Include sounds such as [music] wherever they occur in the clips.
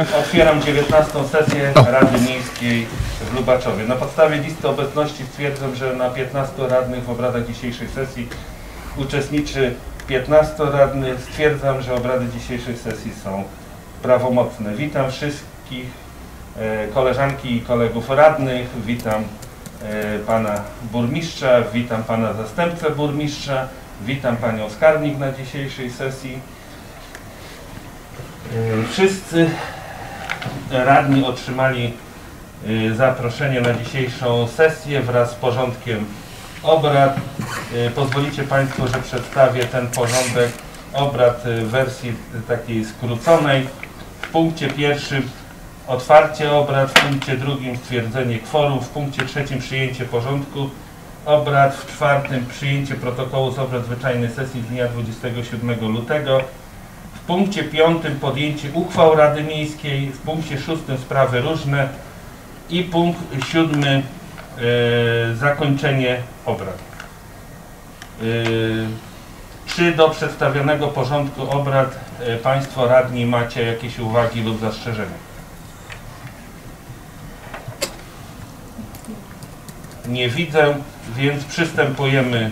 Otwieram 19 sesję Rady Miejskiej w Lubaczowie. Na podstawie listy obecności stwierdzam, że na 15 radnych w obradach dzisiejszej sesji uczestniczy 15 radnych. Stwierdzam, że obrady dzisiejszej sesji są prawomocne. Witam wszystkich e, koleżanki i kolegów radnych. Witam e, pana burmistrza, witam pana zastępcę burmistrza, witam panią skarbnik na dzisiejszej sesji. E, Wszyscy radni otrzymali y, zaproszenie na dzisiejszą sesję wraz z porządkiem obrad. Y, Pozwolicie Państwo, że przedstawię ten porządek obrad w wersji y, takiej skróconej. W punkcie pierwszym otwarcie obrad, w punkcie drugim stwierdzenie kworum, w punkcie trzecim przyjęcie porządku obrad, w czwartym przyjęcie protokołu z obrad zwyczajnej sesji z dnia 27 lutego. W punkcie piątym podjęcie uchwał Rady Miejskiej, w punkcie szóstym sprawy różne i punkt siódmy e, zakończenie obrad. E, czy do przedstawionego porządku obrad e, Państwo radni macie jakieś uwagi lub zastrzeżenia? Nie widzę, więc przystępujemy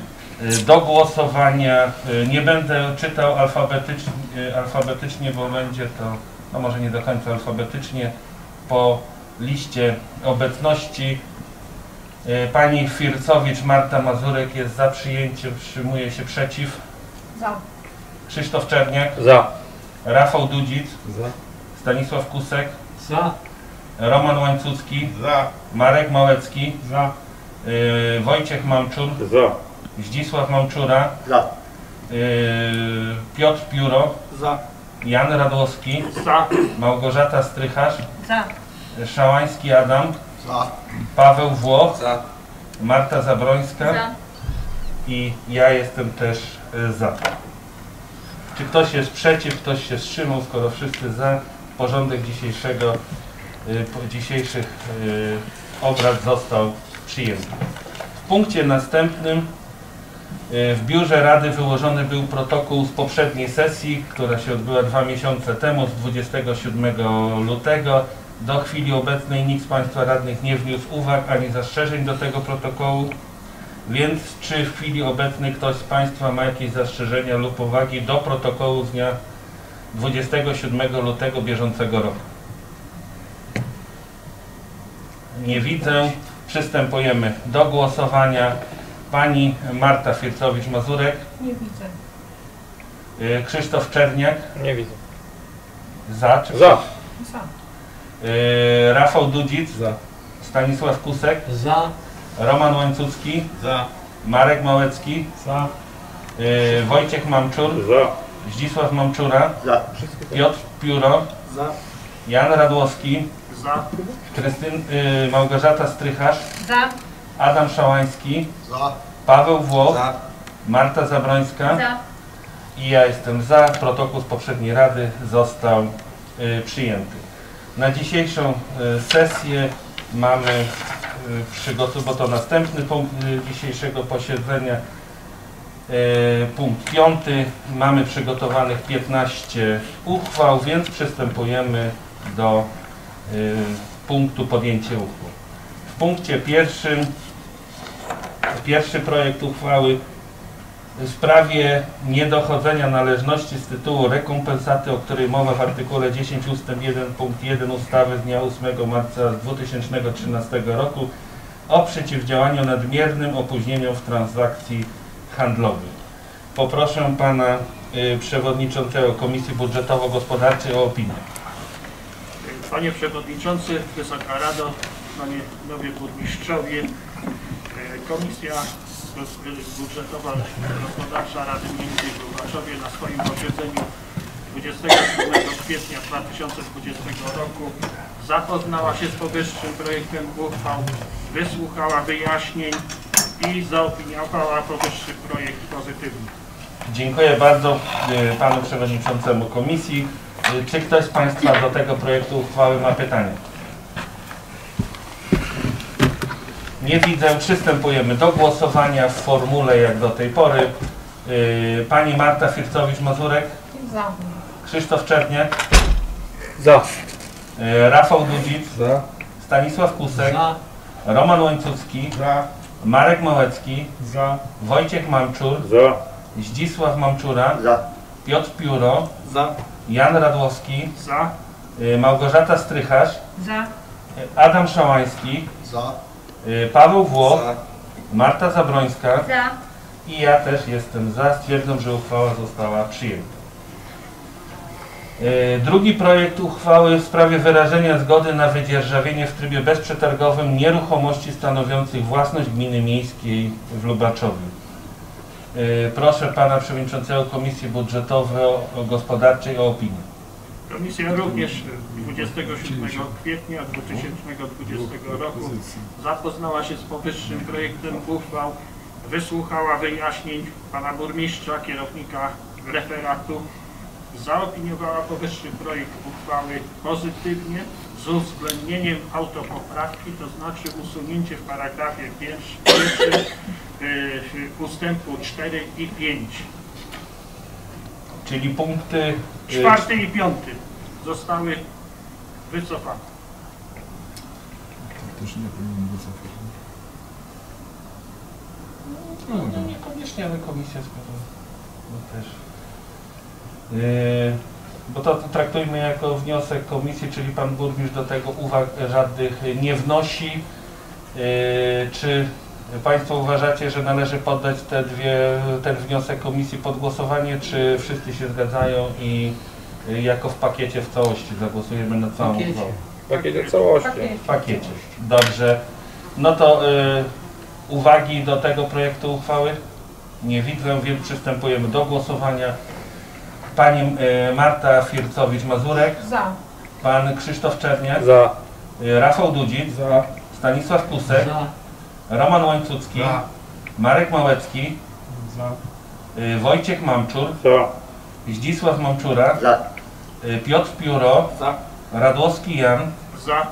do głosowania. Y, Nie będę czytał alfabetycznie, y, alfabetycznie, bo będzie to, no może nie do końca alfabetycznie, po liście obecności. Y, Pani Fircowicz Marta Mazurek jest za przyjęciem, wstrzymuje się przeciw. Za. Krzysztof Czerniak, Za. Rafał Dudzic, Za. Stanisław Kusek, Za. Roman Łańcucki, Za. Marek Małecki, Za. y, Wojciech Mamczur, Za. Zdzisław Mamczura, Za. Yy, Piotr Pióro, Za. Jan Radłowski, Za. Małgorzata Strycharz, Za. Szałański Adam, Za. Paweł Włoch, Za. Marta Zabrońska Za. i ja jestem też y, za. Czy ktoś jest przeciw, ktoś się wstrzymał, skoro wszyscy za, porządek dzisiejszego, y, dzisiejszych y, obrad został przyjęty. W punkcie następnym y, w biurze Rady wyłożony był protokół z poprzedniej sesji, która się odbyła dwa miesiące temu, z 27 lutego. Do chwili obecnej nikt z Państwa radnych nie wniósł uwag ani zastrzeżeń do tego protokołu. Więc czy w chwili obecnej ktoś z Państwa ma jakieś zastrzeżenia lub uwagi do protokołu z dnia 27 lutego bieżącego roku? Nie widzę. Przystępujemy do głosowania. Pani Marta Fircowicz-Mazurek, Nie widzę. y, Krzysztof Czerniak, Nie widzę. za, czy Za. Za. y, Rafał Dudzic, Za. Stanisław Kusek, Za. Roman Łańcucki, Za. Marek Małecki, Za. y, Wojciech Mamczur, Za. Zdzisław Mamczura, Za. Piotr Pióro, Za. Jan Radłowski, Za. Krystyn, y, Małgorzata Strycharz, Za. Adam Szałański, Za. Paweł Włoch, Za. Marta Zabrońska Za. i ja jestem za. Protokół z poprzedniej rady został y, przyjęty. Na dzisiejszą y, sesję mamy y, bo to następny punkt y, dzisiejszego posiedzenia. Y, punkt piąty. Mamy przygotowanych 15 uchwał, więc przystępujemy do y, punktu podjęcie uchwał. W punkcie pierwszym pierwszy projekt uchwały w sprawie niedochodzenia należności z tytułu rekompensaty, o której mowa w artykule 10 ust. 1 punkt 1 ustawy z dnia 8 marca 2013 roku o przeciwdziałaniu nadmiernym opóźnieniom w transakcji handlowych. Poproszę pana y, przewodniczącego Komisji Budżetowo-Gospodarczej o opinię. Panie Przewodniczący, Wysoka Rado, Panie Nowie Burmistrzowie, e, Komisja Budżetowa Gospodarcza Rady Miejskiej w Lubaczowie na swoim posiedzeniu 27 kwietnia 2020 roku zapoznała się z powyższym projektem uchwał, wysłuchała wyjaśnień i zaopiniowała powyższy projekt pozytywnie. Dziękuję bardzo y, panu przewodniczącemu komisji. Y, Czy ktoś z państwa do tego projektu uchwały ma pytania? Nie widzę. Przystępujemy do głosowania w formule jak do tej pory. Y, Pani Marta Fircowicz-Mazurek, Za. Krzysztof Czerniak, Za. y, Rafał Dudzic, Za. Stanisław Kusek, Za. Roman Łańcucki, Za. Marek Małecki, Za. Wojciech Mamczur, Za. Zdzisław Mamczura, Za. Piotr Pióro, Za. Jan Radłowski, Za. y, Małgorzata Strycharz, Za. Adam Szałański, Za. Y, Paweł Włoch, Za. Marta Zabrońska Za. i ja też jestem za. Stwierdzam, że uchwała została przyjęta. Y, Drugi projekt uchwały w sprawie wyrażenia zgody na wydzierżawienie w trybie bezprzetargowym nieruchomości stanowiących własność gminy miejskiej w Lubaczowie. Y, Proszę pana przewodniczącego Komisji Budżetowo-Gospodarczej o opinię. Komisja również 27 kwietnia 2020 roku zapoznała się z powyższym projektem uchwał, wysłuchała wyjaśnień pana burmistrza, kierownika referatu, zaopiniowała powyższy projekt uchwały pozytywnie z uwzględnieniem autopoprawki, to znaczy usunięcie w paragrafie pierwszy- pierwszym y, ustępu 4 i 5. Czyli punkty y, Czwarty i piąty zostały wycofane. Też nie powinien wycofać. No, no niekoniecznie, ale komisja sprawa no też. Yy, bo to traktujmy jako wniosek komisji, czyli pan burmistrz do tego uwag żadnych nie wnosi. Yy, czy państwo uważacie, że należy poddać te dwie, ten wniosek komisji pod głosowanie, czy wszyscy się zgadzają i jako w pakiecie w całości zagłosujemy na całą Pakiecie. uchwałę? Pakiecie całości. Pakiet. W pakiecie. Dobrze. No to y, uwagi do tego projektu uchwały? Nie widzę, więc przystępujemy do głosowania. Pani y, Marta Fircowicz-Mazurek, Za. pan Krzysztof Czerniak, Za. y, Rafał Dudzic, Za. Stanisław Kusek, Roman Łańcucki, Za. Marek Małecki, Za. y, Wojciech Mamczur, Za. Zdzisław Mamczura, Za. y, Piotr Pióro, Za. Radłowski Jan, Za.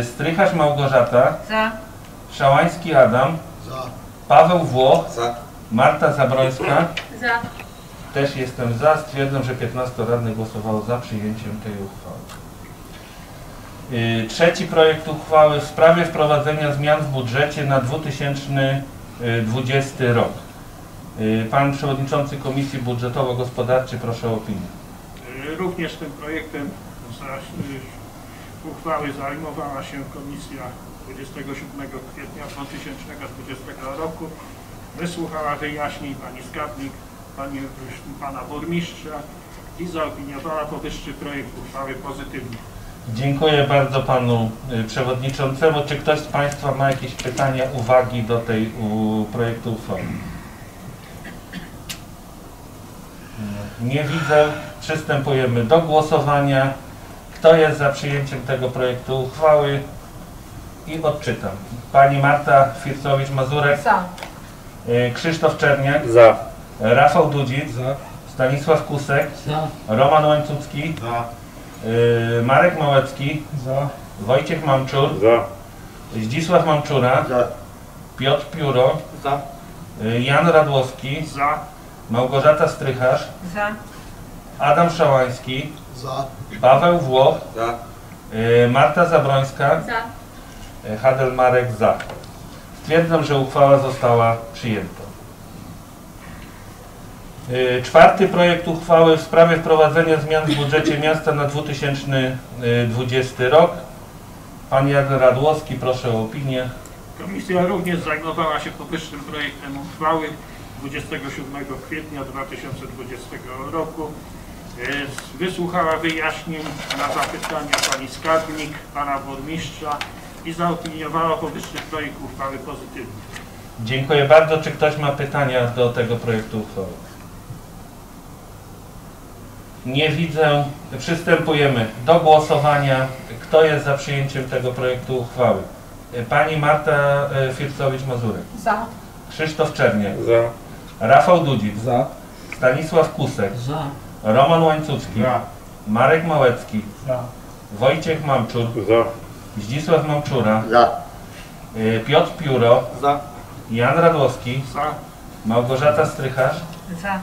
y, Strycharz Małgorzata, Za. Szałański Adam, Za. Paweł Włoch, Za. Marta Zabrońska. Za. Też jestem za. Stwierdzam, że 15 radnych głosowało za przyjęciem tej uchwały. Yy, Trzeci projekt uchwały w sprawie wprowadzenia zmian w budżecie na 2020 rok. Yy, Pan Przewodniczący Komisji Budżetowo-Gospodarczej, proszę o opinię. Y, Również tym projektem y, uchwały zajmowała się komisja 27 kwietnia 2020 roku. Wysłuchała wyjaśnień pani skarbnik, pani, pana burmistrza i zaopiniowała powyższy projekt uchwały pozytywnie. Dziękuję bardzo Panu y, Przewodniczącemu. Czy ktoś z Państwa ma jakieś pytania, uwagi do tej u, projektu uchwały? Nie widzę. Przystępujemy do głosowania. Kto jest za przyjęciem tego projektu uchwały? I odczytam. Pani Marta Fircowicz-Mazurek, Za. y, Krzysztof Czerniak, Za. Rafał Dudzic, Za. Stanisław Kusek, Za. Roman Łańcucki, Za. Y, Marek Małecki, Za. Wojciech Mamczur, Za. Zdzisław Mamczura, Za. Piotr Pióro, Za. y, Jan Radłowski, Za. Małgorzata Strycharz, Za. Adam Szałański, Za. Paweł Włoch, Za. y, Marta Zabrońska, Za. Hadel Marek za. Stwierdzam, że uchwała została przyjęta. Y, Czwarty projekt uchwały w sprawie wprowadzenia zmian w budżecie miasta na 2020 rok. Pan Jan Radłowski, proszę o opinię. Komisja również zajmowała się powyższym projektem uchwały 27 kwietnia 2020 roku. E, Wysłuchała wyjaśnień na zapytania pani skarbnik, pana burmistrza i zaopiniowała powyższy projekt uchwały pozytywnie. Dziękuję bardzo. Czy ktoś ma pytania do tego projektu uchwały? Nie widzę. Przystępujemy do głosowania. Kto jest za przyjęciem tego projektu uchwały? Pani Marta e, Fircowicz-Mazurek, Za. Krzysztof Czerniak, Za. Rafał Dudzic, Za. Stanisław Kusek, Za. Roman Łańcucki, Marek Małecki, Za. Wojciech Mamczur, Za. Zdzisław Mamczura, Za. e, Piotr Pióro, Za. Jan Radłowski, Za. Małgorzata Strycharz, Za.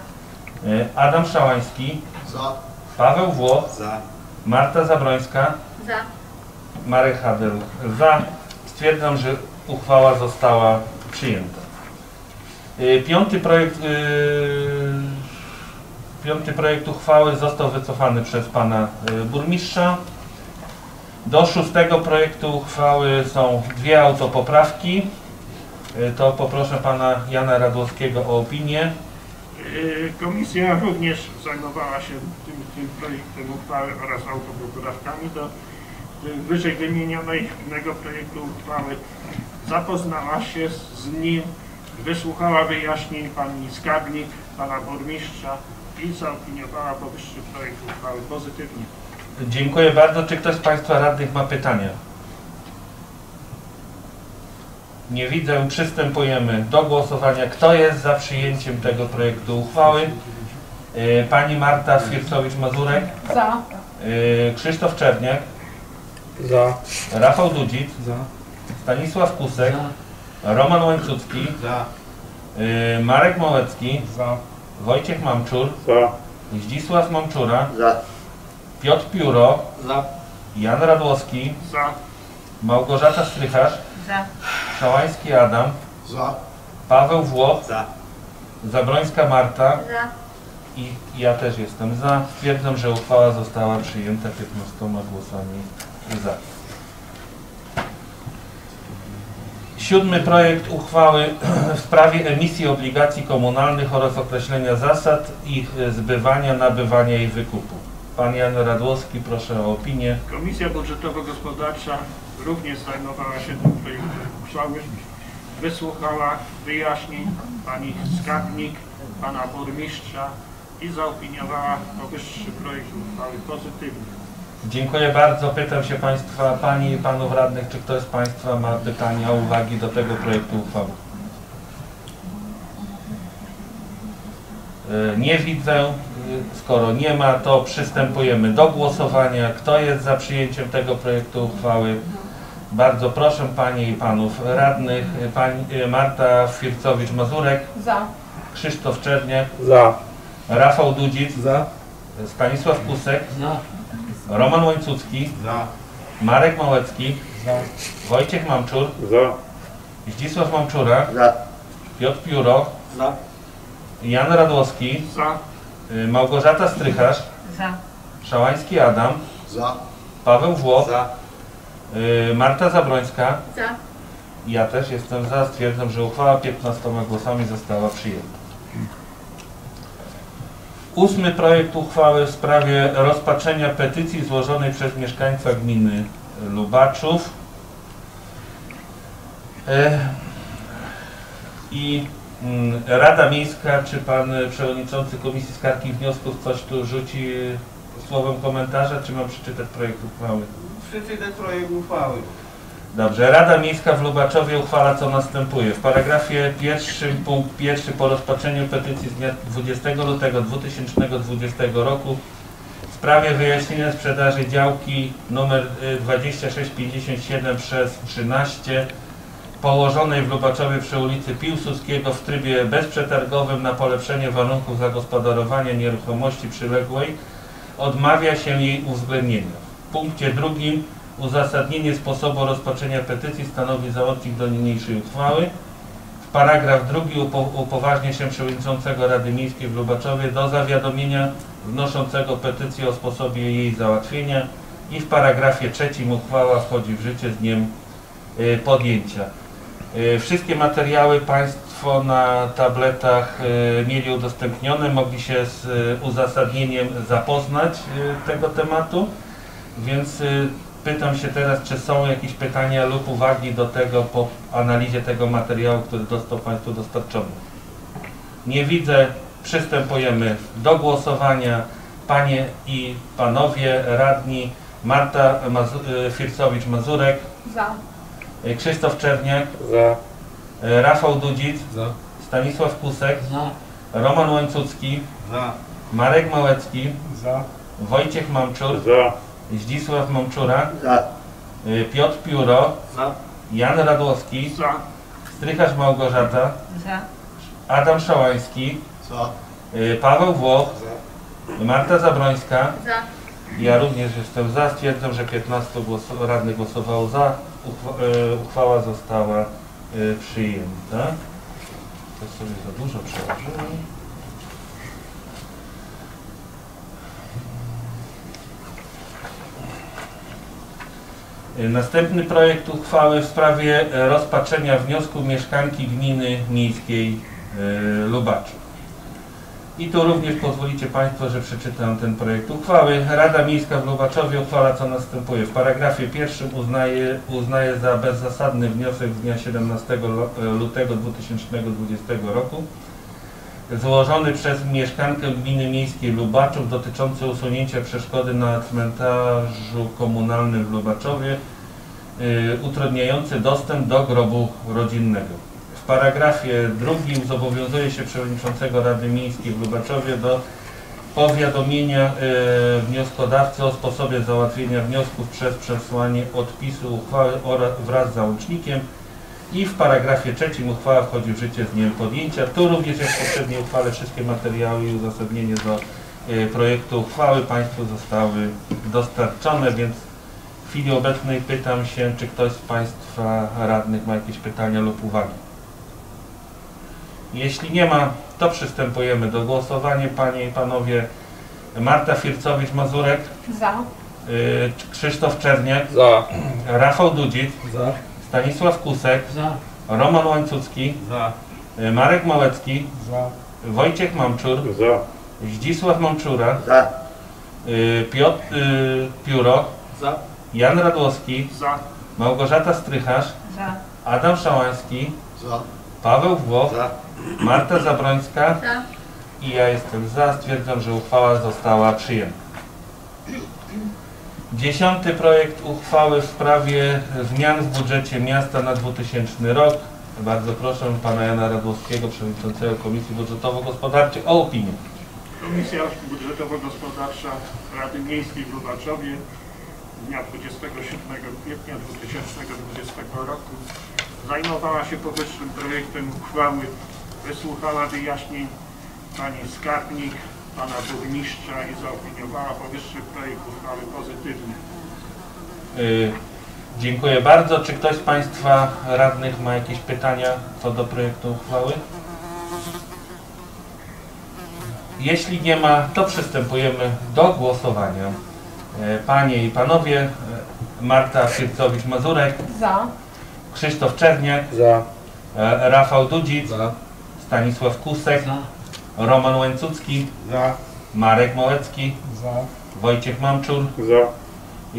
E, Adam Szałański, Za. Paweł Włoch, Za. Marta Zabrońska, Za. Marek Hadel za. Stwierdzam, że uchwała została przyjęta. Y, Piąty projekt, y, piąty projekt uchwały został wycofany przez pana burmistrza. Do szóstego projektu uchwały są dwie autopoprawki. To poproszę pana Jana Radłowskiego o opinię. Y, Komisja również zajmowała się tym, tym projektem uchwały oraz autopoprawkami do y, wyżej wymienionego projektu uchwały. Zapoznała się z nim, wysłuchała wyjaśnień pani skarbnik, pana burmistrza i zaopiniowała powyższy projekt uchwały pozytywnie. Dziękuję bardzo. Czy ktoś z Państwa radnych ma pytania? Nie widzę. Przystępujemy do głosowania. Kto jest za przyjęciem tego projektu uchwały? Y, Pani Marta Swiercowicz-Mazurek, Za. y, Krzysztof Czerniak, Za. Rafał Dudzic, Za. Stanisław Kusek, Roman Łańcucki, Za. y, Marek Małecki, Za. Wojciech Mamczur, Za. Zdzisław Mamczura, Za. Piotr Pióro, Za. Jan Radłowski, Za. Małgorzata Strycharz, Za. Szałański Adam, Za. Paweł Włoch, Za. Zabrońska Marta Za. i ja też jestem za. Stwierdzam, że uchwała została przyjęta 15 głosami za. Siódmy projekt uchwały w sprawie emisji obligacji komunalnych oraz określenia zasad ich zbywania, nabywania i wykupu. Pan Jan Radłowski, proszę o opinię. Komisja Budżetowo-Gospodarcza również zajmowała się tym projektem uchwały. Wysłuchała wyjaśnień pani skarbnik, pana burmistrza i zaopiniowała powyższy projekt uchwały pozytywnie. Dziękuję bardzo. Pytam się Państwa, Pani i Panów Radnych, czy ktoś z Państwa ma pytania, uwagi do tego projektu uchwały? Y, Nie widzę. Y, Skoro nie ma, to przystępujemy do głosowania. Kto jest za przyjęciem tego projektu uchwały? Bardzo proszę Panie i Panów Radnych. Pani y, Marta Fircowicz-Mazurek, Za. Krzysztof Czerniak, Za. Rafał Dudzic, Za. Stanisław Kusek, Roman Łańcucki, Za. Marek Małecki, Za. Wojciech Mamczur, Za. Zdzisław Mamczura, Za. Piotr Pióro, Za. Jan Radłowski, Za. y, Małgorzata Strycharz, Za. Szałański Adam, Za. Paweł Włoch, Za. Y, Marta Zabrońska. Za. Ja też jestem za. Stwierdzam, że uchwała 15 głosami została przyjęta. Ósmy projekt uchwały w sprawie rozpatrzenia petycji złożonej przez mieszkańca gminy Lubaczów. E, I mm, Rada Miejska, czy pan przewodniczący Komisji Skargi i Wniosków coś tu rzuci słowem komentarza, czy mam przeczytać projekt uchwały? Przeczytać projekt uchwały. Dobrze, Rada Miejska w Lubaczowie uchwala co następuje. W paragrafie pierwszym, punkt pierwszy po rozpatrzeniu petycji z dnia 20 lutego 2020 roku w sprawie wyjaśnienia sprzedaży działki numer y, 2657 przez 13 położonej w Lubaczowie przy ulicy Piłsudskiego w trybie bezprzetargowym na polepszenie warunków zagospodarowania nieruchomości przyległej odmawia się jej uwzględnienia. Punkcie drugim Uzasadnienie sposobu rozpatrzenia petycji stanowi załącznik do niniejszej uchwały. W paragraf drugi upo, upoważnia się przewodniczącego Rady Miejskiej w Lubaczowie do zawiadomienia wnoszącego petycję o sposobie jej załatwienia i w paragrafie trzecim uchwała wchodzi w życie z dniem y, podjęcia. Y, Wszystkie materiały Państwo na tabletach y, mieli udostępnione, mogli się z uzasadnieniem zapoznać tego tematu, więc y, pytam się teraz, czy są jakieś pytania lub uwagi do tego po analizie tego materiału, który został Państwu dostarczony. Nie widzę. Przystępujemy do głosowania. Panie i Panowie radni Marta Mazu- y, Fircowicz-Mazurek, Za. Krzysztof Czerniak, Za. y, Rafał Dudzic, Za. Stanisław Kusek, Za. Roman Łańcucki, Za. Marek Małecki, Za. Wojciech Mamczur, Za. Zdzisław Mamczura, Za. y, Piotr Pióro, Za. Jan Radłowski, Za. Strycharz Małgorzata, Za. Adam Szałański, Za. y, Paweł Włoch, Za. Marta Zabrońska, Za. Ja również jestem za. Stwierdzam, że 15 głos, radnych głosowało za. Uchwa, e, uchwała została przyjęta. To sobie za dużo przełożyłem. Następny projekt uchwały w sprawie e, rozpatrzenia wniosku mieszkanki gminy miejskiej e, Lubaczów. I tu również pozwolicie Państwo, że przeczytam ten projekt uchwały. Rada Miejska w Lubaczowie uchwala co następuje. W paragrafie pierwszym uznaje, uznaje za bezzasadny wniosek z dnia 17 lo- lutego 2020 roku złożony przez mieszkankę gminy miejskiej Lubaczów dotyczący usunięcia przeszkody na cmentarzu komunalnym w Lubaczowie y, utrudniający dostęp do grobu rodzinnego. W paragrafie drugim zobowiązuje się przewodniczącego Rady Miejskiej w Lubaczowie do powiadomienia y, wnioskodawcy o sposobie załatwienia wniosków przez przesłanie odpisu uchwały oraz wraz z załącznikiem i w paragrafie trzecim uchwała wchodzi w życie z dniem podjęcia. Tu również jak w poprzedniej uchwale wszystkie materiały i uzasadnienie do y, projektu uchwały Państwu zostały dostarczone, więc w chwili obecnej pytam się, czy ktoś z Państwa radnych ma jakieś pytania lub uwagi. Jeśli nie ma, to przystępujemy do głosowania. Panie i Panowie, Marta Fircowicz-Mazurek, Za. y, Krzysztof Czerniak, Za. Rafał Dudzic, Za. Stanisław Kusek, Za. Roman Łańcucki, Za. y, Marek Małecki, Za. Wojciech Mamczur, Za. Zdzisław Mamczura, Za. y, Piotr y, Pióro, Za. Jan Radłowski, Za. Małgorzata Strycharz, Za. Adam Szałański, Za. Paweł Włoch, Za. Marta Zabrońska Za. i ja jestem za. Stwierdzam, że uchwała została przyjęta. Dziesiąty projekt uchwały w sprawie zmian w budżecie miasta na 2000 rok. Bardzo proszę pana Jana Radłowskiego, przewodniczącego Komisji Budżetowo-Gospodarczej o opinię. Komisja Budżetowo-Gospodarcza Rady Miejskiej w Lubaczowie dnia 27 kwietnia 2020 roku zajmowała się powyższym projektem uchwały, wysłuchała wyjaśnień pani skarbnik, pana burmistrza i zaopiniowała powyższy projekt uchwały pozytywnie. Y, Dziękuję bardzo. Czy ktoś z Państwa radnych ma jakieś pytania co do projektu uchwały? Jeśli nie ma, to przystępujemy do głosowania. E, Panie i Panowie, e, Marta Fircowicz-Mazurek, Za. Krzysztof Czerniak, Za. Rafał Dudzic, Za. Stanisław Kusek, Roman Łańcucki, Za. Marek Małecki, Za. Wojciech Mamczur, Za.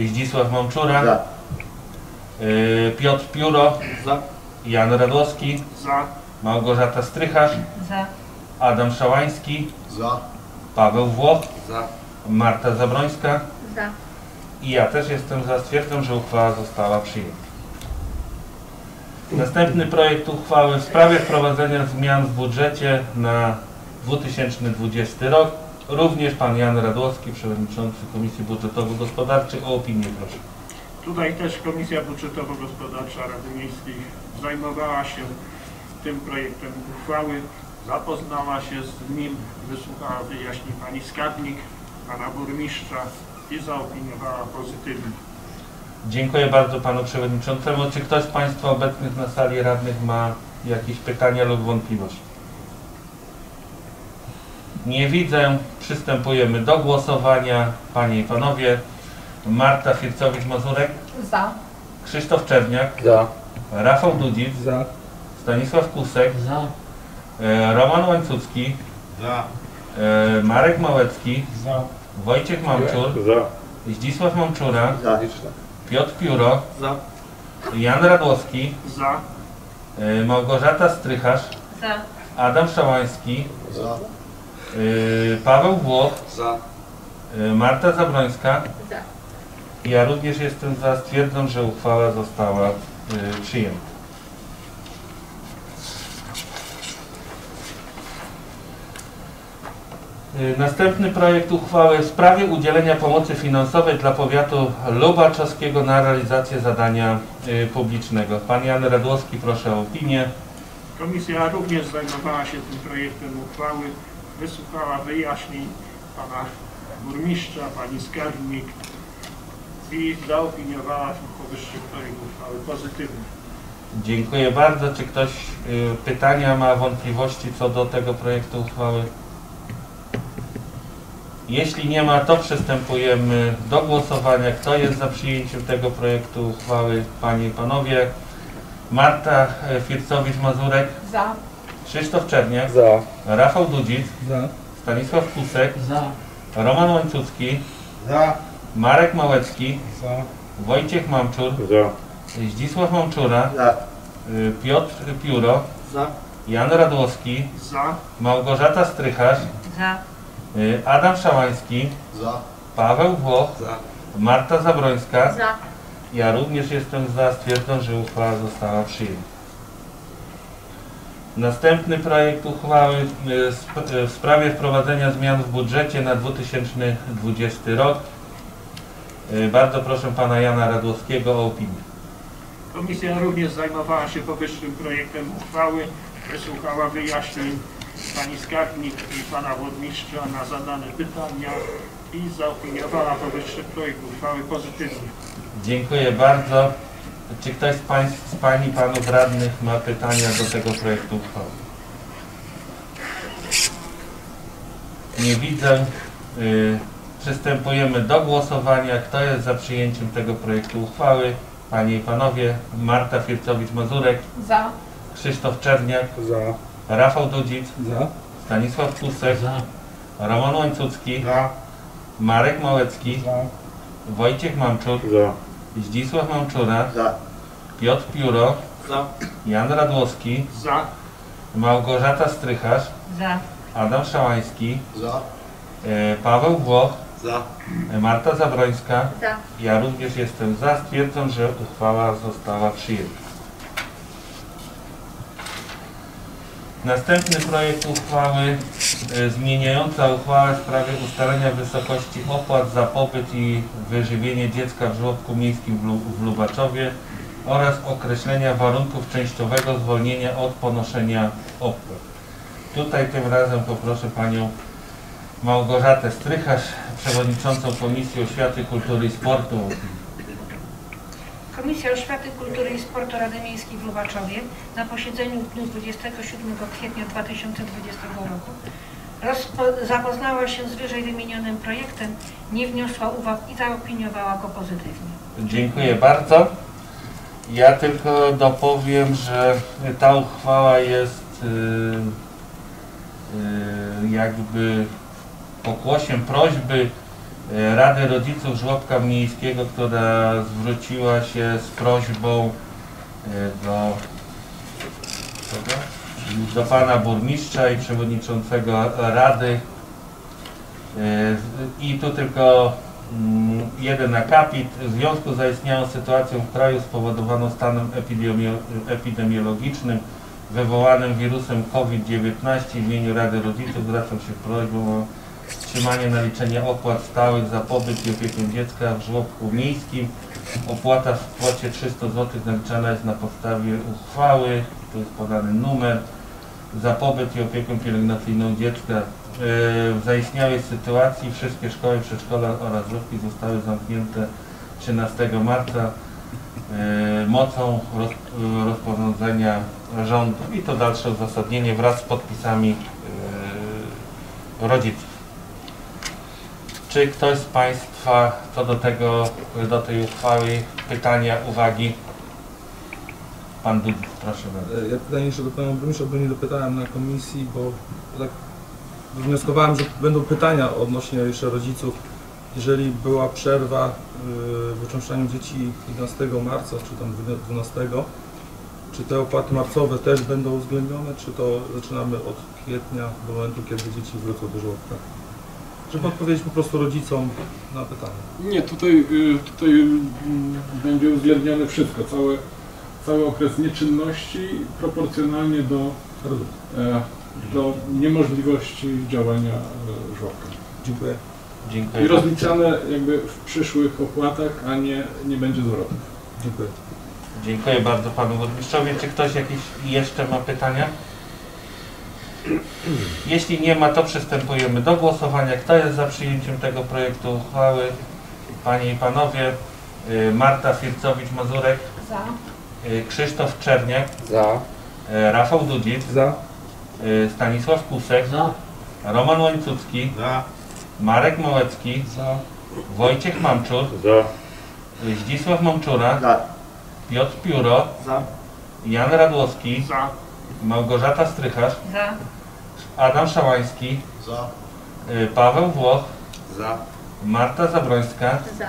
Zdzisław Mamczura, Za. e, Piotr Pióro, Za. Jan Radłowski, Za. Małgorzata Strycharz, Za. Adam Szałański, Za. Paweł Włoch, Za. Marta Zabrońska Za. i ja też jestem za. Stwierdzam, że uchwała została przyjęta. Następny projekt uchwały w sprawie wprowadzenia zmian w budżecie na 2020 rok. Również pan Jan Radłowski, przewodniczący Komisji Budżetowo-Gospodarczej o opinię proszę. Tutaj też Komisja Budżetowo-Gospodarcza Rady Miejskiej zajmowała się tym projektem uchwały, zapoznała się z nim, wysłuchała wyjaśnień pani skarbnik, pana burmistrza i zaopiniowała pozytywnie. Dziękuję bardzo panu przewodniczącemu. Czy ktoś z państwa obecnych na sali radnych ma jakieś pytania lub wątpliwości? Nie widzę. Przystępujemy do głosowania. Panie i panowie, Marta Fircowicz-Mazurek, Za. Krzysztof Czerniak, Za. Rafał Dudzic, Za. Stanisław Kusek, Za. e, Roman Łańcucki, Za. e, Marek Małecki, Za. Wojciech Mamczur, Za. Zdzisław Mamczura, Za. Piotr Pióro, Za. Jan Radłowski, Za. e, Małgorzata Strycharz, Za. Adam Szałański, Za. Y, Paweł Włoch, Za. y, Marta Zabrońska. Za. Ja również jestem za. Stwierdzam, że uchwała została y, przyjęta. Następny projekt uchwały w sprawie udzielenia pomocy finansowej dla powiatu lubaczowskiego na realizację zadania publicznego. Pan Jan Radłowski, proszę o opinię. Komisja również zajmowała się tym projektem uchwały, wysłuchała wyjaśnień pana burmistrza, pani skarbnik i zaopiniowała powyższy projekt uchwały pozytywnie. Dziękuję bardzo. Czy ktoś y, pytania ma, wątpliwości co do tego projektu uchwały? Jeśli nie ma, to przystępujemy do głosowania. Kto jest za przyjęciem tego projektu uchwały? Panie i Panowie. Marta e, Fircowicz-Mazurek, Za. Krzysztof Czerniak, Za. Rafał Dudzic, Za. Stanisław Kusek, Za. Roman Łańcucki, Za. Marek Małecki, Za. Wojciech Mamczur, Za. Zdzisław Mamczura, Za. Piotr Pióro, Za. Jan Radłowski, Za. Małgorzata Strycharz, Za. y, Adam Szałański, Za. Paweł Włoch, Za. Marta Zabrońska. Za. Ja również jestem za. Stwierdzam, że uchwała została przyjęta. Następny projekt uchwały sp- y, w sprawie wprowadzenia zmian w budżecie na 2020 rok. Y, Bardzo proszę pana Jana Radłowskiego o opinię. Komisja również zajmowała się powyższym projektem uchwały, wysłuchała wyjaśnień pani skarbnik i pana burmistrza na zadane pytania i zaopiniowała powyższy projekt uchwały pozytywnie. Dziękuję bardzo. Czy ktoś z pań, z pań i panów radnych ma pytania do tego projektu uchwały? Nie widzę. Y, przystępujemy do głosowania. Kto jest za przyjęciem tego projektu uchwały? Panie i panowie, Marta Fircowicz-Mazurek, Za. Krzysztof Czerniak, Za. Rafał Dudzic, Za. Stanisław Kusek, Za. Roman Łańcucki, Za. Marek Małecki, Za. Wojciech Mamczur, Za. Zdzisław Mamczura, Za. Piotr Pióro, Za. Jan Radłowski, Za. Małgorzata Strycharz, Za. Adam Szałański, Za. e, Paweł Włoch, Za. e, Marta Zabrońska. Za. Ja również jestem za. Stwierdzam, że uchwała została przyjęta. Następny projekt uchwały e, zmieniająca uchwałę w sprawie ustalenia wysokości opłat za pobyt i wyżywienie dziecka w żłobku miejskim w, w Lubaczowie oraz określenia warunków częściowego zwolnienia od ponoszenia opłat. Tutaj tym razem poproszę Panią Małgorzatę Strycharz, Przewodniczącą Komisji Oświaty, Kultury i Sportu. Komisja Oświaty, Kultury i Sportu Rady Miejskiej w Lubaczowie na posiedzeniu w dniu 27 kwietnia 2020 roku zapoznała się z wyżej wymienionym projektem, nie wniosła uwag i zaopiniowała go pozytywnie. Dziękuję bardzo. Ja tylko dopowiem, że ta uchwała jest y, y, jakby pokłosiem prośby y, Rady Rodziców Żłobka Miejskiego, która zwróciła się z prośbą y, do, do pana burmistrza i przewodniczącego Rady. Y, I tu tylko Mm, jeden akapit. W związku z zaistniałą sytuacją w kraju spowodowaną stanem epidemio- epidemiologicznym wywołanym wirusem COVID-19 w imieniu Rady Rodziców zwracam się prośbą o wstrzymanie naliczenia opłat stałych za pobyt i opiekę dziecka w żłobku miejskim. Opłata w kwocie 300 zł naliczana jest na podstawie uchwały, tu jest podany numer, za pobyt i opiekę pielęgnacyjną dziecka E, W zaistniałej sytuacji wszystkie szkoły, przedszkola oraz żłobki zostały zamknięte 13 marca e, mocą roz, rozporządzenia rządu i to dalsze uzasadnienie wraz z podpisami e, rodziców. Czy ktoś z Państwa co do tego, do tej uchwały pytania, uwagi? Pan Dud, proszę bardzo. E, Ja pytanie jeszcze do Pana Burmistrza, bo nie dopytałem na komisji, bo tak wnioskowałem, że będą pytania odnośnie jeszcze rodziców. Jeżeli była przerwa w wycząszczaniu dzieci 11 marca, czy tam 12, czy te opłaty marcowe też będą uwzględnione, czy to zaczynamy od kwietnia, do momentu, kiedy dzieci wrócą do żłobka? Żeby odpowiedzieć po prostu rodzicom na pytanie. Nie, tutaj, y, tutaj mm, będzie uwzględnione wszystko, cały, cały okres nieczynności proporcjonalnie do, e, do niemożliwości działania e, żłobka. Dziękuję. Dziękuję. I rozliczane jakby w przyszłych opłatach, a nie, nie będzie zwrotów. Dziękuję. Dziękuję bardzo panu burmistrzowi. Czy ktoś jakieś jeszcze ma pytania? [clears throat] Jeśli nie ma, to przystępujemy do głosowania. Kto jest za przyjęciem tego projektu uchwały? Panie i Panowie, y, Marta Fircowicz-Mazurek, Za. y, Krzysztof Czerniak, Za. y, Rafał Dudzic, Za. Stanisław Kusek, Za. Roman Łańcucki, Za. Marek Małecki, Za. Wojciech Mamczur, Za. Zdzisław Mamczura, Za. Piotr Pióro, Za. Jan Radłowski, Za. Małgorzata Strycharz, Za. Adam Szałański, Za. y, Paweł Włoch, Za. Marta Zabrońska Za.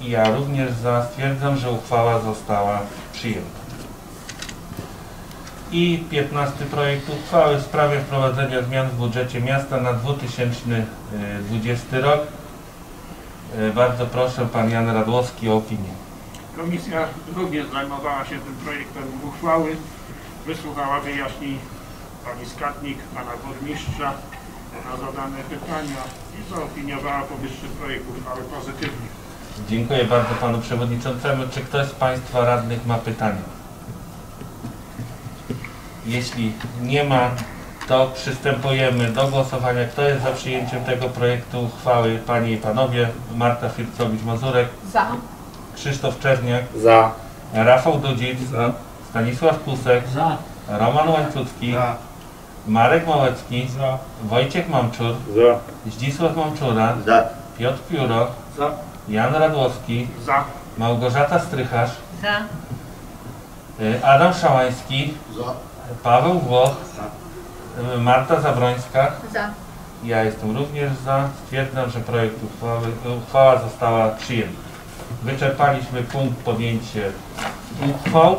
i ja również za stwierdzam, że uchwała została przyjęta. I 15 projekt uchwały w sprawie wprowadzenia zmian w budżecie miasta na 2020 rok. Y, Bardzo proszę pan Jan Radłowski o opinię. Komisja również zajmowała się tym projektem uchwały. Wysłuchała wyjaśnień pani skarbnik, pana burmistrza na zadane pytania i zaopiniowała powyższy projekt uchwały pozytywnie. Dziękuję bardzo panu przewodniczącemu. Czy ktoś z państwa radnych ma pytania? Jeśli nie ma, to przystępujemy do głosowania. Kto jest za przyjęciem tego projektu uchwały? Panie i panowie, Marta Fircowicz-Mazurek, Za. Krzysztof Czerniak, Za. Rafał Dudzic, Za. Stanisław Kusek, Za. Roman Łańcucki, Za. Marek Małecki, Za. Wojciech Mamczur, Za. Zdzisław Mamczura, Za. Piotr Pióro, Za. Jan Radłowski, Za. Małgorzata Strycharz, Za. y, Adam Szałański, Za. Paweł Włoch, Za. y, Marta Zabrońska. Za. Ja jestem również za. Stwierdzam, że projekt uchwały, uchwała została przyjęta. Wyczerpaliśmy punkt podjęcie uchwał.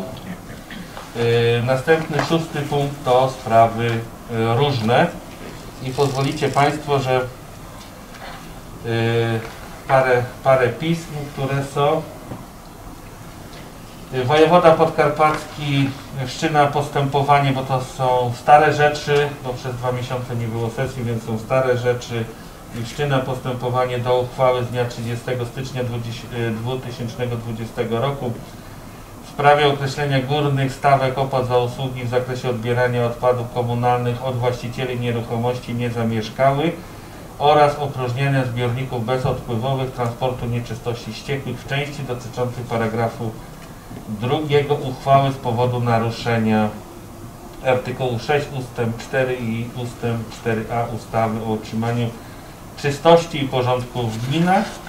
Y, Następny, szósty punkt to sprawy różne. I pozwolicie Państwo, że y, parę, parę pism, które są. Y, Wojewoda Podkarpacki wszczyna postępowanie, bo to są stare rzeczy, bo przez dwa miesiące nie było sesji, więc są stare rzeczy. I wszczyna postępowanie do uchwały z dnia 30 stycznia 20 y, 2020 roku sprawie określenia górnych stawek opłat za usługi w zakresie odbierania odpadów komunalnych od właścicieli nieruchomości niezamieszkałych oraz opróżniania zbiorników bezodpływowych transportu nieczystości ściekłych w części dotyczącej paragrafu drugiego uchwały z powodu naruszenia artykułu 6 ustęp 4 i ustęp 4a ustawy o utrzymaniu czystości i porządku w gminach.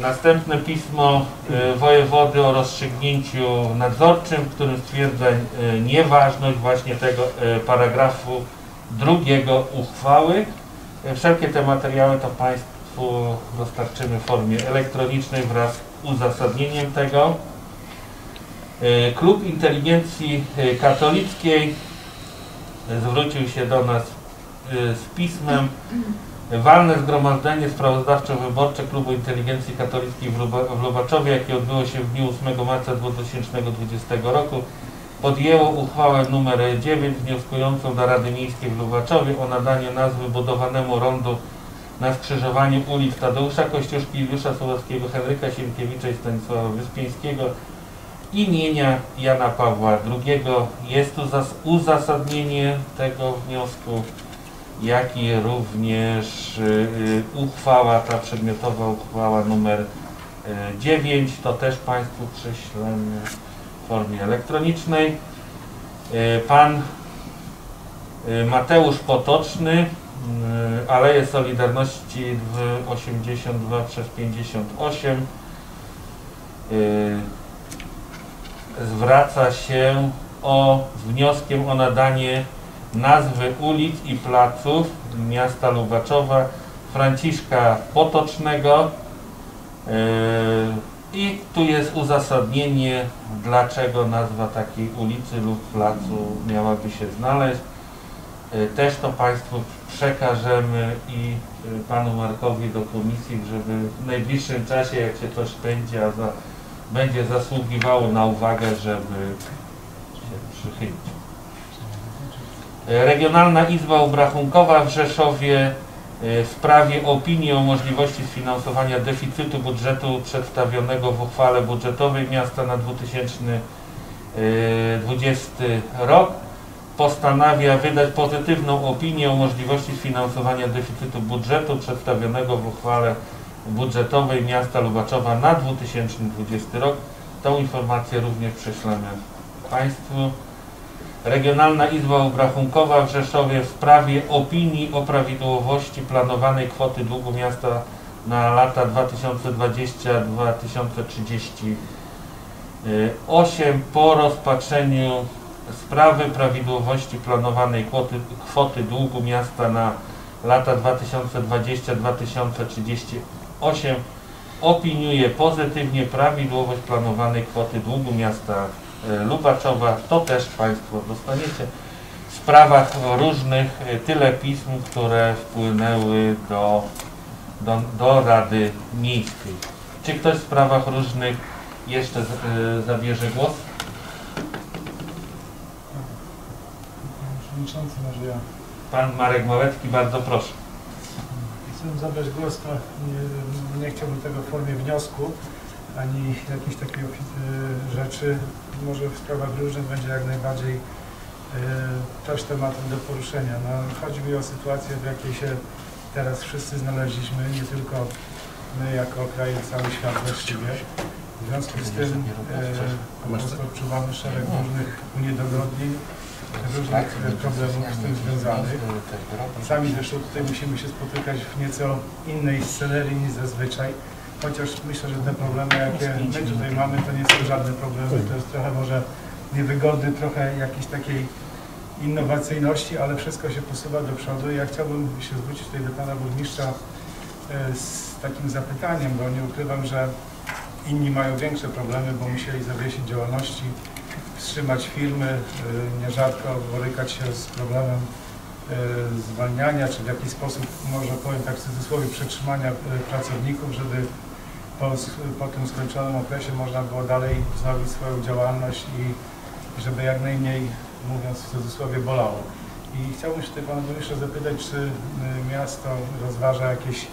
Następne pismo y, wojewody o rozstrzygnięciu nadzorczym, w którym stwierdza y, nieważność właśnie tego y, paragrafu drugiego uchwały. Wszelkie te materiały to Państwu dostarczymy w formie elektronicznej wraz z uzasadnieniem tego. Klub Inteligencji Katolickiej zwrócił się do nas z pismem Walne Zgromadzenie Sprawozdawczo-Wyborcze Klubu Inteligencji Katolickiej w Luba- w Lubaczowie, jakie odbyło się w dniu 8 marca 2020 roku, podjęło uchwałę nr 9 wnioskującą do Rady Miejskiej w Lubaczowie o nadanie nazwy budowanemu rondu na skrzyżowaniu ulic Tadeusza Kościuszki, Juliusza Słowackiego, Henryka Sienkiewicza i Stanisława Wyspiańskiego imienia Jana Pawła II. Jest tu zas- uzasadnienie tego wniosku, jak i również y, y, uchwała, ta przedmiotowa uchwała numer y, 9, to też Państwu prześlemy w formie elektronicznej. Y, Pan y, Mateusz Potoczny, y, Aleje Solidarności w 82 przez 58 y, zwraca się o, z wnioskiem o nadanie nazwy ulic i placów miasta Lubaczowa Franciszka Potocznego yy, i tu jest uzasadnienie dlaczego nazwa takiej ulicy lub placu miałaby się znaleźć. Yy, Też to Państwu przekażemy i yy, Panu Markowi do komisji, żeby w najbliższym czasie jak się coś będzie, a będzie zasługiwało na uwagę, żeby się przychylić. Regionalna Izba Obrachunkowa w Rzeszowie y, w sprawie opinii o możliwości sfinansowania deficytu budżetu przedstawionego w uchwale budżetowej miasta na 2020 rok. postanawia wydać pozytywną opinię o możliwości sfinansowania deficytu budżetu przedstawionego w uchwale budżetowej miasta Lubaczowa na 2020 rok. Tą informację również prześlemy Państwu. Regionalna Izba Obrachunkowa w Rzeszowie w sprawie opinii o prawidłowości planowanej kwoty długu miasta na lata 2020-2038 po rozpatrzeniu sprawy prawidłowości planowanej kwoty, kwoty długu miasta na lata 2020-2038 opiniuje pozytywnie prawidłowość planowanej kwoty długu miasta Lubaczowa. To też Państwo dostaniecie w sprawach różnych e, tyle pism, które wpłynęły do, do, do Rady Miejskiej. Czy ktoś w sprawach różnych jeszcze z- e, zabierze głos? Przewodniczący, może ja Pan Marek Małecki, bardzo proszę. chcę zabrać głos, nie, nie chciałbym tego w formie wniosku, ani jakichś takich y, rzeczy. Może w sprawach różnych będzie jak najbardziej y, też tematem do poruszenia. No, chodzi mi o sytuację, w jakiej się teraz wszyscy znaleźliśmy, nie tylko my jako kraj, cały świat właściwie. W związku z tym y, po prostu odczuwamy szereg różnych niedogodnień, różnych y, problemów z tym związanych. Sami zresztą tutaj musimy się spotykać w nieco innej scenerii niż zazwyczaj. Chociaż myślę, że te problemy, jakie my tutaj mamy, to nie są żadne problemy. To jest trochę może niewygody, trochę jakiejś takiej innowacyjności, ale wszystko się posuwa do przodu. Ja chciałbym się zwrócić tutaj do Pana Burmistrza e, z takim zapytaniem, bo nie ukrywam, że inni mają większe problemy, bo musieli zawiesić działalności, wstrzymać firmy, e, nierzadko borykać się z problemem e, zwalniania, czy w jakiś sposób, może powiem tak w cudzysłowie, przetrzymania pracowników, żeby po, po tym skończonym okresie można było dalej wznowić swoją działalność i żeby jak najmniej, mówiąc w cudzysłowie, bolało. I chciałbym się tutaj Pana Burmistrza zapytać, czy y, miasto rozważa jakieś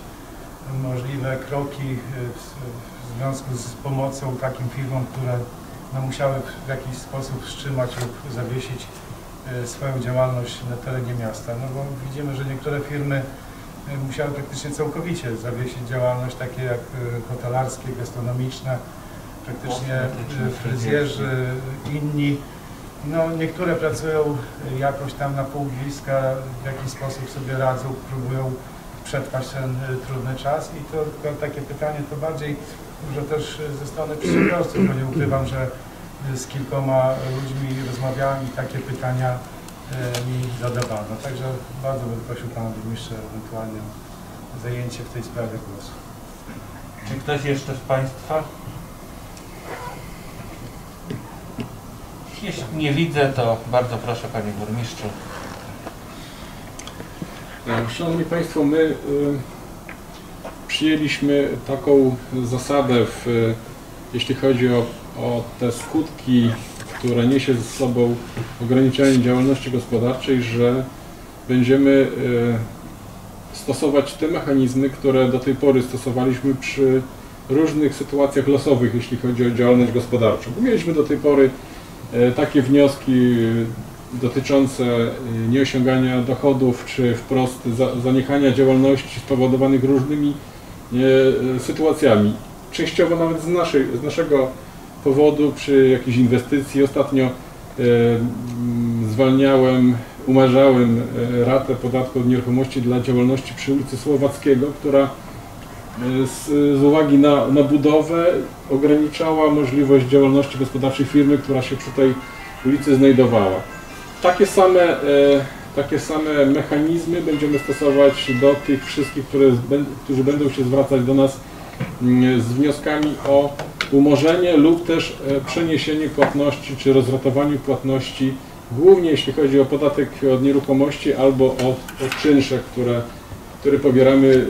możliwe kroki y, w, związku z pomocą takim firmom, które no, musiały w jakiś sposób wstrzymać lub zawiesić y, swoją działalność na terenie miasta. No bo widzimy, że niektóre firmy musiały praktycznie całkowicie zawiesić działalność, takie jak y, hotelarskie, gastronomiczne, praktycznie y, fryzjerzy, inni. No, niektóre pracują y, jakoś tam na pół gwizdka, w jakiś sposób sobie radzą, próbują przetrwać ten trudny czas. I to tylko takie pytanie to bardziej może też ze strony przedsiębiorców, bo nie ukrywam, że z kilkoma ludźmi rozmawiałem i takie pytania mi zadawano. Także bardzo bym prosił Pana Burmistrza ewentualnie o zajęcie w tej sprawie głosu. Czy ktoś jeszcze z Państwa? Jeśli nie widzę, to bardzo proszę Panie Burmistrzu. E, Szanowni Państwo, my y, przyjęliśmy taką zasadę, w, jeśli chodzi o, o te skutki, które niesie ze sobą ograniczenie działalności gospodarczej, że będziemy y, stosować te mechanizmy, które do tej pory stosowaliśmy przy różnych sytuacjach losowych, jeśli chodzi o działalność gospodarczą. Mieliśmy do tej pory e, takie wnioski e, dotyczące e, nieosiągania dochodów, czy wprost za- zaniechania działalności spowodowanych różnymi e, sytuacjami. Częściowo nawet z, naszej, z naszego powodu przy jakiejś inwestycji. Ostatnio e, mm, zwalniałem, umarzałem e, ratę podatku od nieruchomości dla działalności przy ulicy Słowackiego, która e, z, z uwagi na, na budowę ograniczała możliwość działalności gospodarczej firmy, która się przy tej ulicy znajdowała. Takie same, takie same mechanizmy będziemy stosować do tych wszystkich, które, którzy będą się zwracać do nas z wnioskami o umorzenie lub też e, przeniesienie płatności czy rozratowanie płatności, głównie jeśli chodzi o podatek od nieruchomości albo o, o czynsze, które, które pobieramy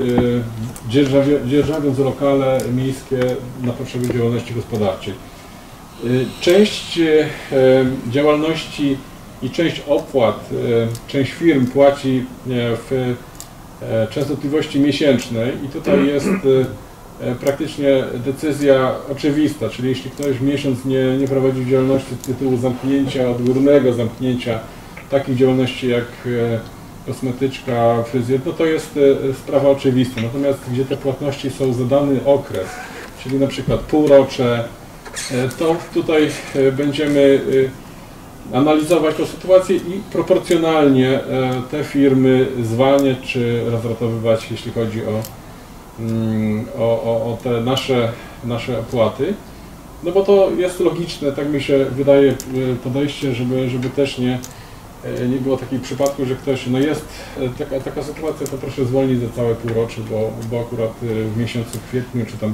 e, dzierżawi- dzierżawiąc lokale miejskie na potrzeby działalności gospodarczej. E, Część działalności i część opłat, część firm płaci w częstotliwości miesięcznej i tutaj jest praktycznie decyzja oczywista, czyli jeśli ktoś miesiąc nie, nie prowadził działalności z tytułu zamknięcia, odgórnego zamknięcia, takich działalności jak e, kosmetyczka, fryzjer, no to jest e, sprawa oczywista. Natomiast gdzie te płatności są za dany okres, czyli na przykład półrocze, e, to tutaj e, będziemy e, analizować tę sytuację i proporcjonalnie e, te firmy zwalniać czy rozratowywać, jeśli chodzi o, o, o, o te nasze, nasze opłaty. No bo to jest logiczne, tak mi się wydaje e, podejście, żeby, żeby też nie, e, nie było takich przypadków, że ktoś, no jest e, taka, taka sytuacja, to proszę zwolnić za całe półrocze, bo, bo akurat w miesiącu kwietniu czy tam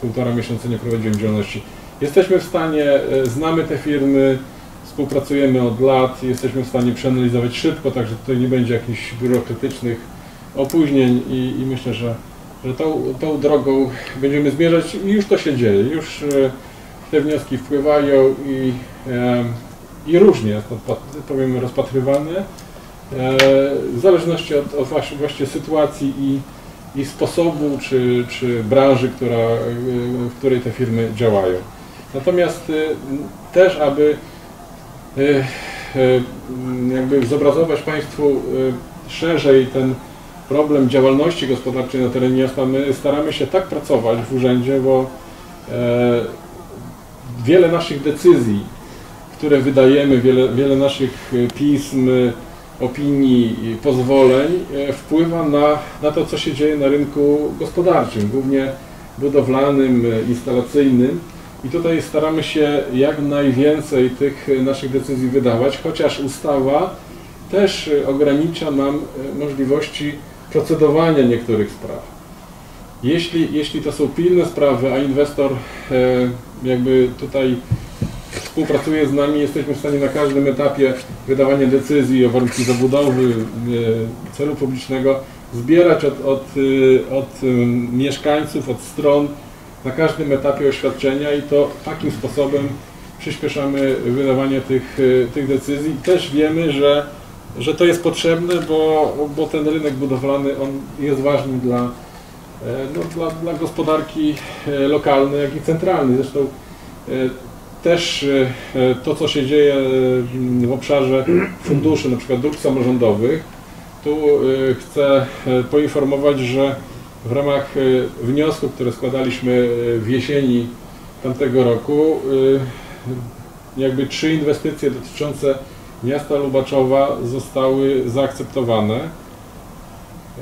półtora miesiąca nie prowadziłem działalności. Jesteśmy w stanie, znamy te firmy, współpracujemy od lat, jesteśmy w stanie przeanalizować szybko, także tutaj nie będzie jakichś biurokratycznych opóźnień i, i myślę, że, że tą, tą drogą będziemy zmierzać i już to się dzieje. Już e, te wnioski wpływają i, e, i różnie powiem, rozpatrywane. E, w zależności od, od właśnie, sytuacji i, i sposobu czy, czy branży, która, w której te firmy działają. Natomiast też, aby jakby zobrazować Państwu szerzej ten problem działalności gospodarczej na terenie miasta, my staramy się tak pracować w urzędzie, bo e, wiele naszych decyzji, które wydajemy, wiele, wiele naszych e, pism, opinii, pozwoleń e, wpływa na, na to, co się dzieje na rynku gospodarczym, głównie budowlanym, e, instalacyjnym. I tutaj staramy się jak najwięcej tych e, naszych decyzji wydawać, chociaż ustawa też ogranicza nam możliwości procedowania niektórych spraw. Jeśli, jeśli to są pilne sprawy, a inwestor e, jakby tutaj współpracuje z nami, jesteśmy w stanie na każdym etapie wydawania decyzji o warunki zabudowy, e, celu publicznego zbierać od, od, e, od mieszkańców, od stron na każdym etapie oświadczenia i to takim sposobem przyspieszamy wydawanie tych, tych decyzji. Też wiemy, że, że to jest potrzebne, bo, bo ten rynek budowlany on jest ważny dla, e, no, dla, dla gospodarki e, lokalnej, jak i centralnej. Zresztą e, też to, co się dzieje w obszarze funduszy, na przykład dróg samorządowych, tu chcę poinformować, że w ramach wniosków, które składaliśmy w jesieni tamtego roku, jakby trzy inwestycje dotyczące miasta Lubaczowa zostały zaakceptowane.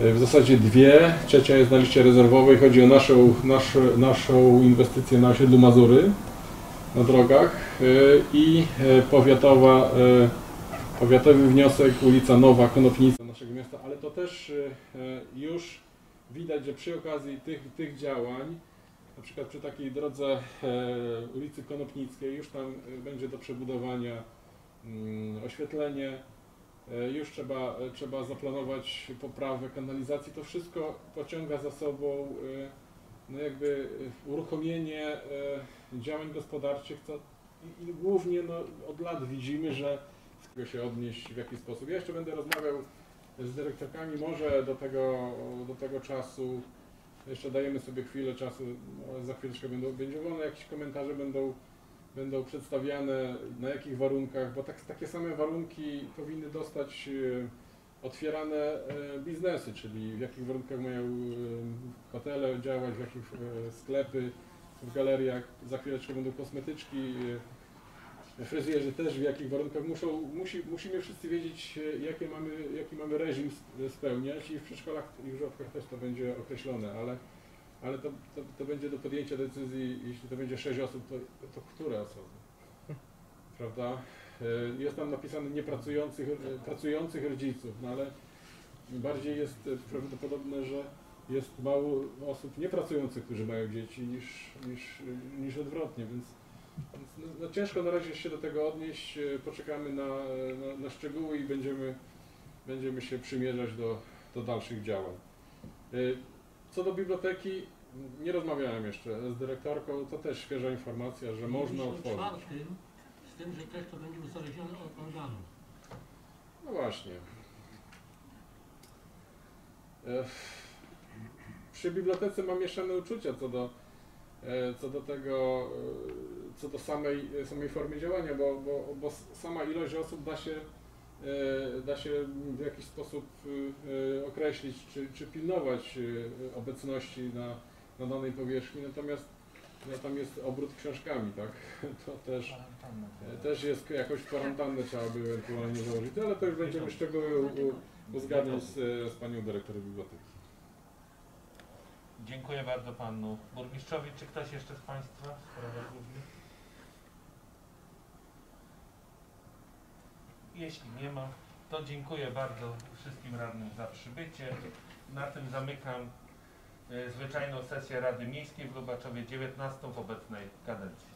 E, W zasadzie dwie, trzecia jest na liście rezerwowej, chodzi o naszą, nasz, naszą inwestycję na osiedlu Mazury na drogach. E, i e, powiatowa, powiatowy wniosek ulica Nowa, Konopnica naszego miasta, ale to też już widać, że przy okazji tych, tych działań, na przykład przy takiej drodze ulicy Konopnickiej, już tam będzie do przebudowania oświetlenie, e, już trzeba, e, trzeba zaplanować poprawę kanalizacji. To wszystko pociąga za sobą e, no jakby uruchomienie działań gospodarczych, co i, głównie no, od lat widzimy, że się odnieść w jakiś sposób. Ja jeszcze będę rozmawiał z dyrektorkami, może do tego, do tego czasu, jeszcze dajemy sobie chwilę czasu, no, za chwileczkę będą, będzie wolne, jakieś komentarze będą, będą przedstawiane, na jakich warunkach, bo tak, takie same warunki powinny dostać e, otwierane e, biznesy, czyli w jakich warunkach mają e, hotele działać, w jakich sklepy, w galeriach, za chwileczkę będą kosmetyczki, fryzjerzy też w jakich warunkach muszą, musi, musimy wszyscy wiedzieć, jakie mamy, jaki mamy reżim sp- spełniać i w przedszkolach i w żłobkach też to będzie określone, ale, ale to, to, to będzie do podjęcia decyzji, jeśli to będzie 6 osób, to, to które osoby? Prawda? E, Jest tam napisane niepracujących, e, pracujących rodziców, no ale bardziej jest prawdopodobne, że jest mało osób niepracujących, którzy mają dzieci, niż, niż, niż odwrotnie, więc więc no, no ciężko na razie się do tego odnieść, e, poczekamy na, na, na szczegóły i będziemy, będziemy się przymierzać do, do dalszych działań. Co do biblioteki, nie rozmawiałem jeszcze z dyrektorką, to też świeża informacja, że można otworzyć. czwartym, z tym, że też to będzie uzależnione od organu. No właśnie. E, Przy bibliotece mam mieszane uczucia co do, e, co do tego, e, co do samej, samej formy działania, bo, bo, bo sama ilość osób da się da się w jakiś sposób e, e, określić czy, czy pilnować e, obecności na, na danej powierzchni, natomiast no, tam jest obrót książkami, tak? [laughs] To też, e, też jest jakąś kwarantannę trzeba by ewentualnie założyć, ale to już będziemy szczegóły uzgadniać z, z panią dyrektor biblioteki. Dziękuję bardzo panu burmistrzowi. Czy ktoś jeszcze z państwa sprawach różnych? Jeśli nie ma, to dziękuję bardzo wszystkim radnym za przybycie. Na tym zamykam e, zwyczajną sesję Rady Miejskiej w Lubaczowie 19 w obecnej kadencji.